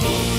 Boom.